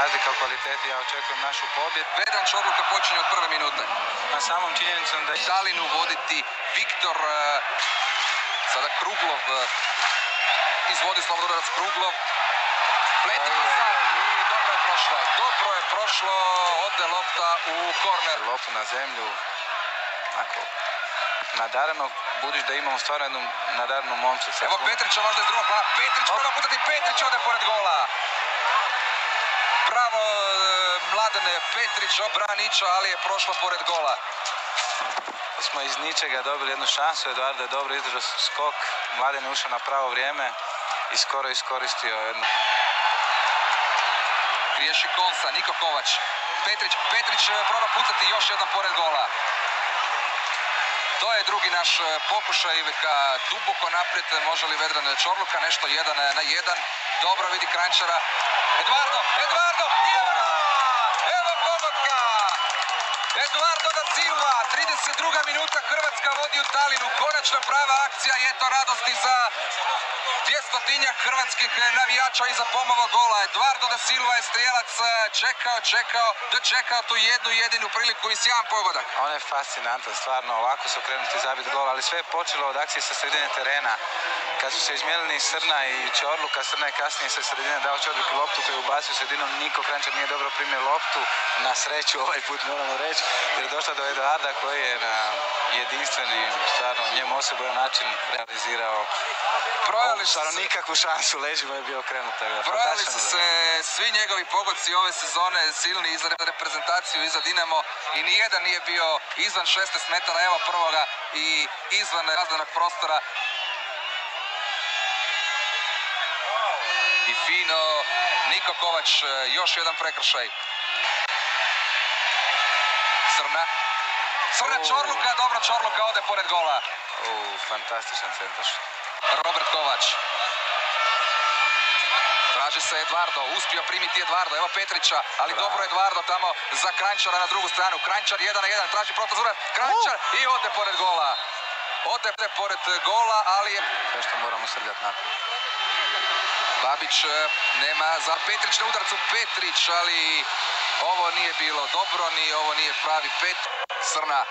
Razlika u kvaliteti, ja očekujem našu pobjedu. Vedran Čorluka počinje od prve minute. Na samom činjenicom da Dalinu voditi Viktor, e, sada Kruglov, e, izvodi Slavrodarac Kruglov. Pletikosa i dobro je prošlo. Dobro je prošlo, ode lopta u korner. loptu na zemlju, ako nadareno, budiš da imamo stvarno jednu nadarenu momčicu. Evo Petrića možda iz drugog plana. Petrić prva puta ti Petrić ode pored gola. Bravo e, Mladene Petrić, Branića, ali je prošlo pored gola. smo iz ničega dobili jednu šansu, Eduardo je dobro izdržao skok, Mladen je ušao na pravo vrijeme i skoro iskoristio jednu Riješi Konsa, Niko Kovač. Petrić, Petrić e, proba pucati još jedan pored gola. To je drugi naš e, pokušaj ka duboko naprijed. Može li Vedran Čorluka nešto jedan e, na jedan. Dobro vidi Krančara. Eduardo, Eduardo, evo! Evo pogotka! Eduardo da Silva, 32. minuta Hrvatska vodi u Talinu. Konačno prava akcija i eto radosti za dvjestotinjak hrvatskih navijača iza pomovo gola. Eduardo da Silva je strijelac čekao, čekao, dočekao tu jednu jedinu priliku i sjajan pogodak. On je fascinantan, stvarno, ovako su krenuti zabiti gol, ali sve je počelo od akcije sa sredine terena. Kad su se izmijenili Srna i Čorluka, Srna je kasnije sa sredine dao Čorluku loptu koju je ubacio sredinom, Niko Krančar nije dobro primio loptu, na sreću ovaj put moramo reći, jer je došla do Eduarda koji je na jedinstveni, stvarno, njemu osobojan način realizirao Brojali su stvarno nikakvu šansu, leđima je bio okrenut. brojali su se svi njegovi pogodci ove sezone silni za reprezentaciju i za Dinamo i nijedan nije bio izvan 16 metara, evo prvoga i izvan razdanog prostora. I fino, Niko Kovač, još jedan prekršaj. Srna O. Čorluka, dobro Čorluka ode pored gola. U, fantastičan centar. Robert Kovač. Traži se Eduardo, uspio primiti Eduardo, evo Petrića, ali Bravo. dobro Eduardo tamo za Krančara na drugu stranu. Krančar 1 na 1, traži protozura, Krančar i ode pored gola. Ode pored gola, ali je Sve što moramo srljati naprijed. Babić e, nema za Petrić na udarcu Petrić, ali ovo nije bilo dobro, ni ovo nije pravi pet. Srna.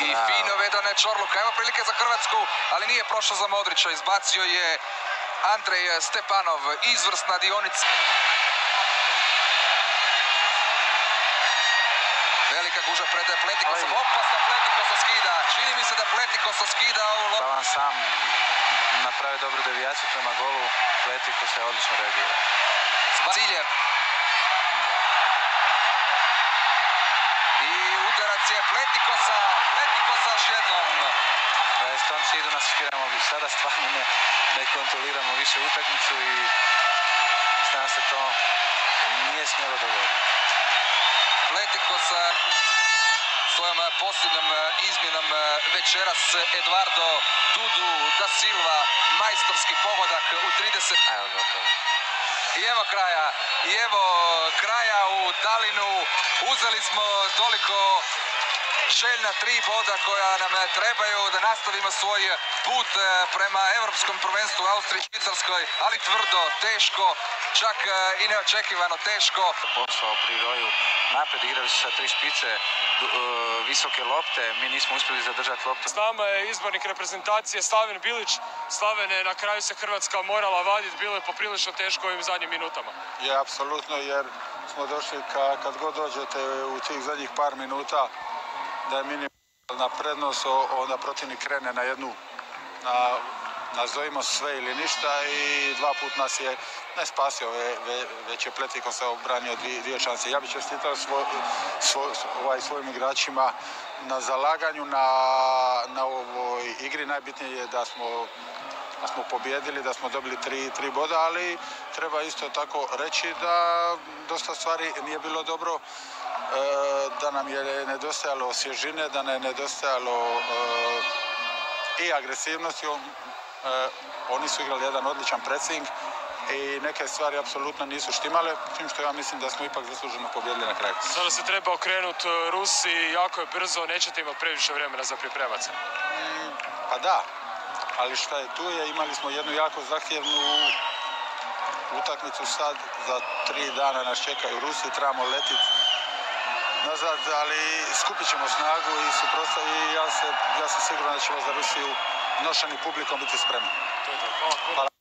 I Bravo. fino vedane Čorluka. Evo prilike za Hrvatsku, ali nije prošlo za Modrića. Izbacio je Andrej Stepanov. Izvrsna dionica. Velika guža pred Pletikosom. Opasno Pletikosa skida. Čini mi se da Pletikosa skida ovu sam napravi dobru devijaciju prema golu, Pletiko se odlično reagira. Ciljev. I udarac je Pletikosa. Pletikosa još jednom. Da je Stonci idu nas firamo, sada stvarno ne, ne kontroliramo više utakmicu i znam se to nije smjelo dogoditi. Pletikosa eh, posljednjom eh, izmjenom eh, večeras Eduardo Dudu da Silva majstorski pogodak u 30. Evo gotovo. I evo kraja, i evo kraja u Talinu. Uzeli smo toliko željna tri boda koja nam trebaju da nastavimo svoj put eh, prema Europskom prvenstvu u Austriji i Švicarskoj, ali tvrdo, teško, čak eh, i neočekivano teško. Poslao pri roju naprijed, igrali su sa tri špice, e, visoke lopte, mi nismo uspjeli zadržati loptu. S nama je izbornik reprezentacije Slaven Bilić. Slaven je na kraju se Hrvatska morala vaditi, bilo je poprilično teško u ovim zadnjim minutama. Je, apsolutno, jer smo došli ka, kad god dođete u tih zadnjih par minuta da je minimalna prednost, onda protivnik krene na jednu, na, nazovimo sve ili ništa i dva put nas je ne spasio, ve- ve- već je Pletiko se obranio dvije, dvije šanse. Ja bih čestitao svoj, svoj, ovaj, svojim igračima na zalaganju, na, na ovoj igri. Najbitnije je da smo da smo pobjedili, da smo dobili tri, tri boda, ali treba isto tako reći da dosta stvari nije bilo dobro, e, da nam je nedostajalo svježine, da nam je nedostajalo e, i agresivnosti. E, oni su igrali jedan odličan pressing i neke stvari apsolutno nisu štimale, tim što ja mislim da smo ipak zasluženo pobjedili na kraju. Sada se treba okrenuti Rusi, jako je brzo, nećete imati previše vremena za pripremat se. Pa da, ali šta je tu je, imali smo jednu jako zahtjevnu utakmicu sad, za tri dana nas čekaju Rusi, trebamo letiti nazad, ali skupit ćemo snagu i suprosta i ja, se, ja sam siguran da ćemo za Rusiju nošeni publikom biti spremni. Hvala.